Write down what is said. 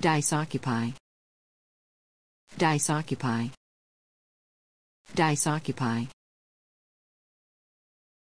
Dice occupy. Dice occupy. Dice occupy.